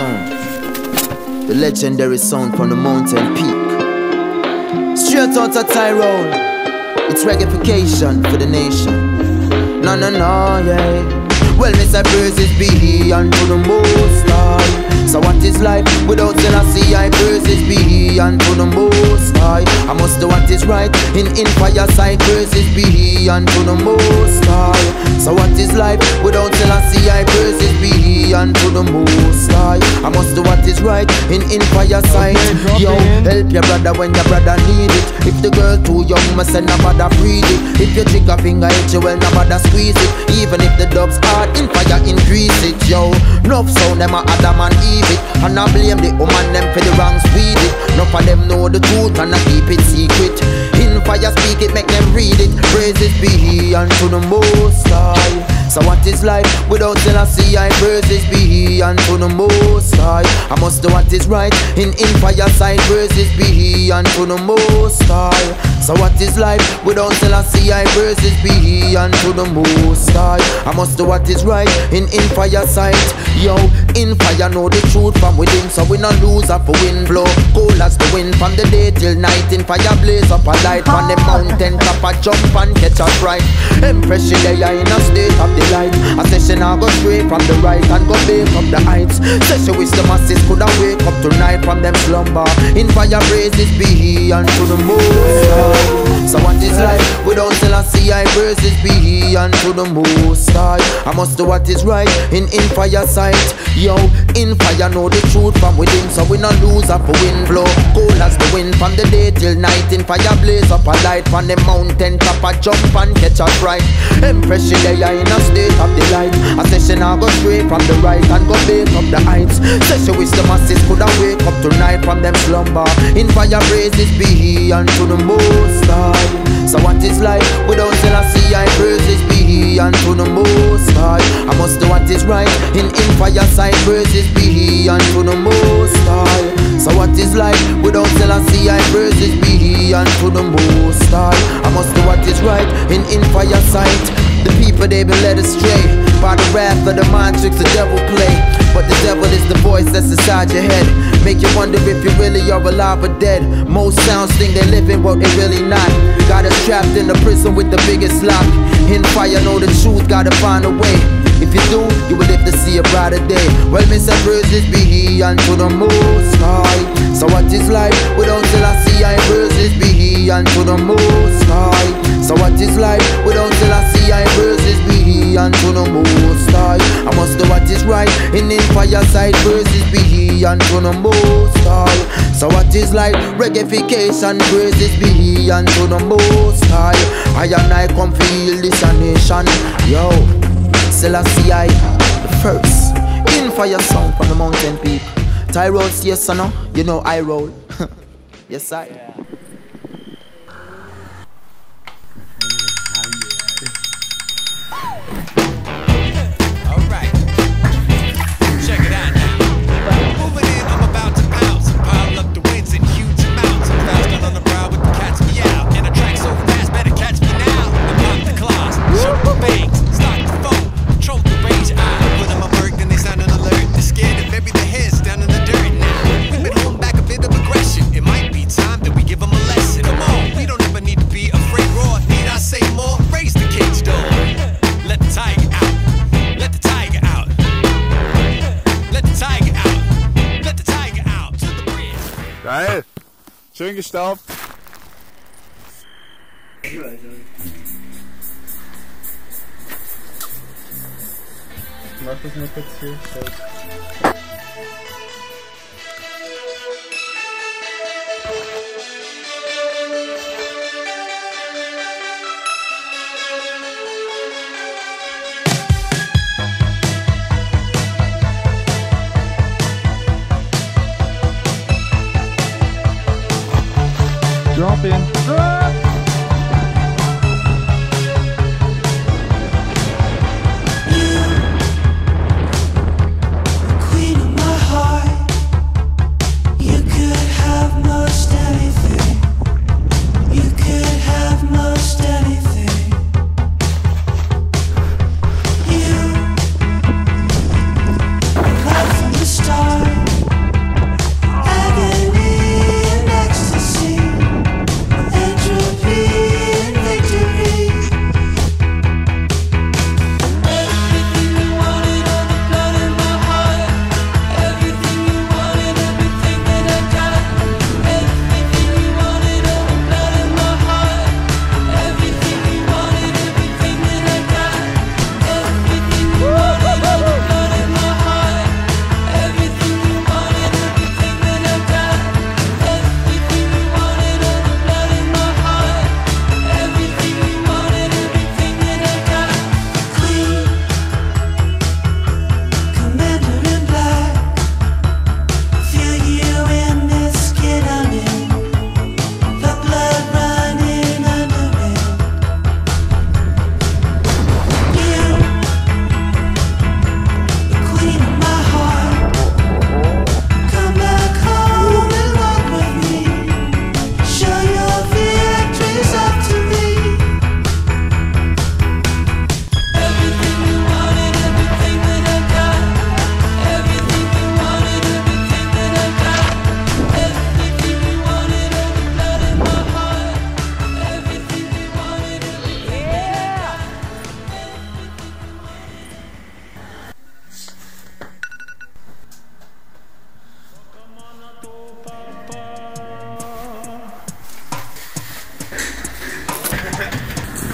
Sound, the legendary sound from the mountain peak. Straight out of Tyrone, it's reggaeification for the nation. No, no, no, yeah. Well, Mr. Praises be unto the most high. So what is life without Selassie? I praises be unto the most high. I must do what is right in in fire side. Praises be unto the most high. So what is life without Selassie? I praises be unto the most high. I must do what is right in in fire side. Yo, help your brother when your brother need it. If the girl too young, must send nobody breathe it. If you trigger finger hit you, well nobody squeeze it. Even if the dub's hard, in fire increase it. Yo, enough sound them a Adam and Eve it. And I blame the woman them for the wrong sweet it. Enough of them know the truth and I keep it secret. In fire speak it, make them read it. Praises be he unto the most high. So what is life without Selassie? I praises be he unto the most high. I must do what is right in in fire side. Praises be he unto the most high. So what is life without Selassie? I praises be unto the most high. I must do what is right in in fire sight. Yo, in fire know the truth from within, so we not lose up a wind blow. Cold as the wind from the day till night. In fire blaze up a light on the mountain top. I jump and catch a fright. Empress she there in a state of delight. I say she now go straight from the right and go back up the heights. Say she wish the masses could wake up tonight from them slumber. In fire praises be unto the most high. So what is life without Selassie? I praises be here to the most high. I must do what is right in in fire sight. Yo, in fire know the truth from within, so we not lose up a wind blow. Cold as the wind from the day till night. In fire blaze up a light from the mountain top. I jump and catch a fright. Empress she there in a state of delight. I say she now go straight from the right and go back up the heights. She wish the masses could have wake up tonight from them slumber. In fire praises be to the most high. So what is life without Selassie? I praises be unto the most high. I must do what is right in in fire side. Praises be unto the most high. So what is life without Selassie? I praises be unto the most high. I must do what is right in in fire sight. The people they been led astray by the wrath of the mind tricks the devil play. But the devil is the voice that's inside your head. Make you wonder if you really are alive or dead. Most sounds think they living, but they really not. Got us trapped in the prison with the biggest lock. In fire, know the truth, gotta find a way. If you do, you will live to see a brighter day. Well, Mr. Praises be he unto the most high. So what is life without Selassie? I praises be he unto the most high. So what is life unto the most high. I must do what is right in in fire side. Praises be he unto the most high. So what is life? Reggaeification. Praises be he unto the most high. I and I come feel this a nation. Yo. Selassie the first In fire song from the mountain peak Tyrone, yes or no? You know I roll Yes I Alright. Schön gestaubt. Mach das mal kurz hier. Drop in.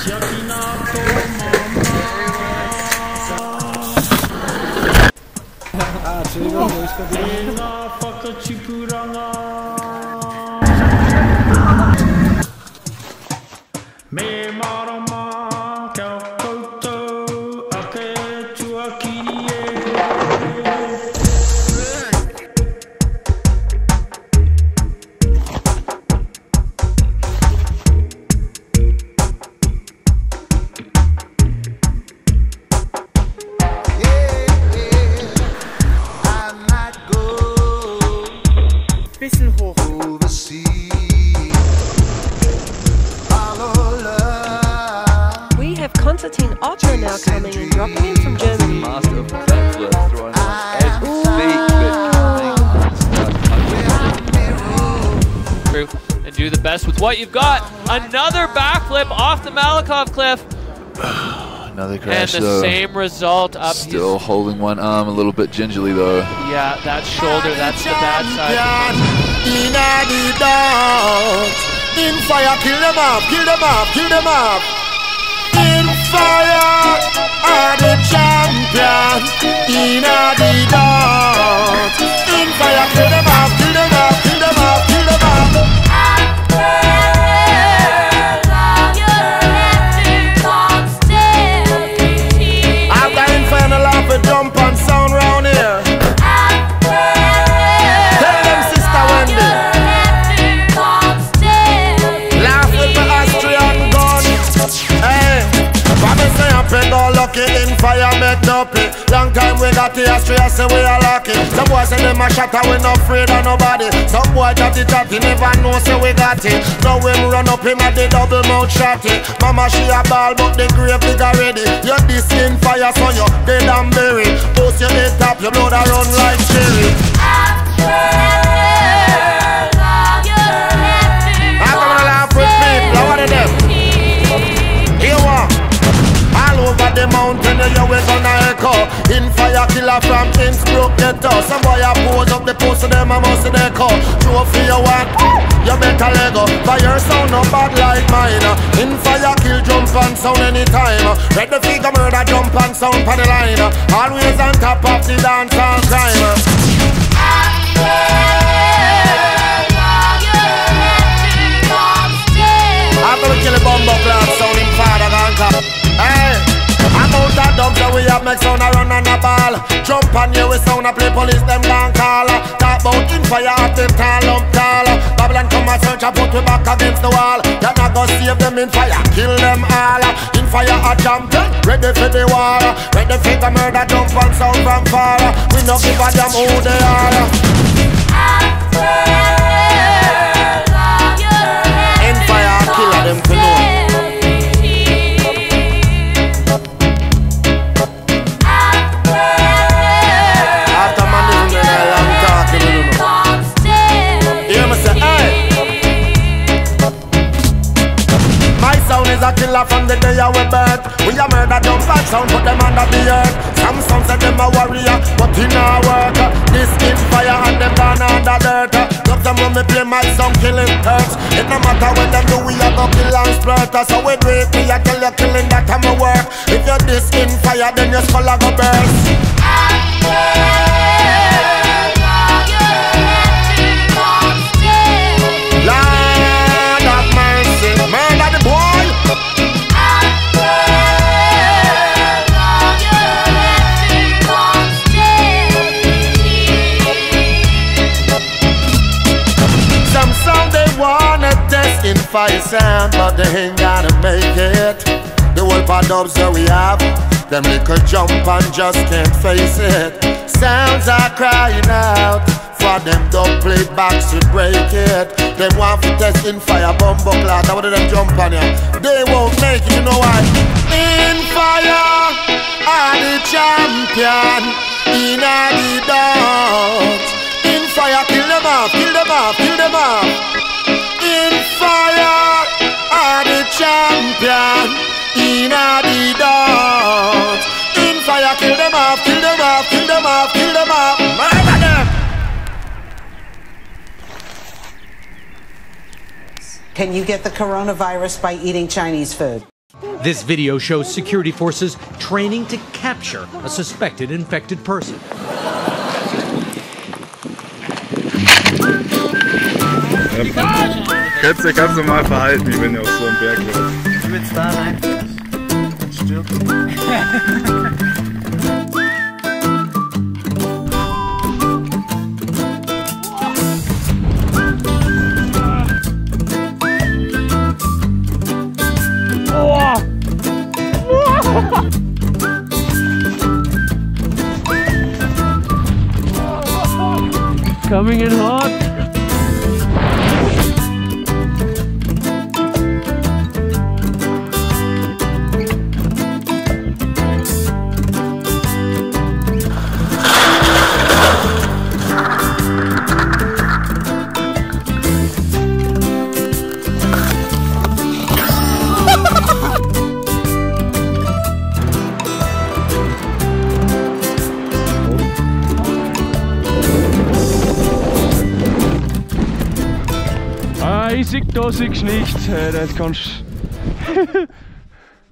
I coming in, dropping in from Germany. Master of backflip throwing on as we speak, but through and do the best with what you've got. Another backflip off the Malakoff cliff, another crash and the though. same result up. Still holding one arm a little bit gingerly though. Yeah, that shoulder, that's the bad side. In the dark, in fire, kill them up, kill them up, kill them up. In fire, champion. Fire make no dopey. Long time we got the Austria say we are lucky. Some boy say them a shot and we not afraid of nobody. Some boy chatty chatty never know say we got it. Now him run up him at the double mouth shotty. Mama she a ball but the grave digger ready. You this in fire so you dead and buried. Post your head top your blood a run like cherry. I'm bad like mine. In fire kill jump and sound anytime. Red the figure murder jump and sound for the line. Always on top of the dance and crime. After we kill the bomb clock, sound him father gone. Hey, I'm out of that we have make sound a run and a ball. Jump on you we sound a play police them gone call. Talk about in fire at the tall up tall. Babylon come and search a put we back against the wall. You're not gonna save them in fire, kill them all. In fire a champion, ready for the war. Ready for the murder, jump and sound from far. We no give a damn who they are. A murder jump and sound, put them under the earth. Some some say them a warrior, but in our work. This in fire and them gone under dirt. Love them when me play my song, killing hurts. It no matter what them do, we a go kill and splurt. So we do it, me a tell you killing that I'm work. If you're this in fire, then your skull a go burst. Lord fire sound, but they ain't gonna make it. The whole part dubs that we have, them little jump and just can't face it. Sounds are crying out for them box to break it. Them want to test in fire, bumbo clock, what do them jump on ya? They won't make it, you know why? In fire, are the champion, in a the dogs. In fire, kill them off, kill them off, kill them off. In fire, are the champion. In a the dogs. In fire, kill them off, kill them off, kill them off, kill them off. Murder them. Can you get the coronavirus by eating Chinese food? This video shows security forces training to capture a suspected infected person. Kannst dich ganz normal verhalten, wie wenn du auf so einem Berg wärst. Du willst da reinfährst. Dann stirbt. siehst da, siehst nicht. Das kannst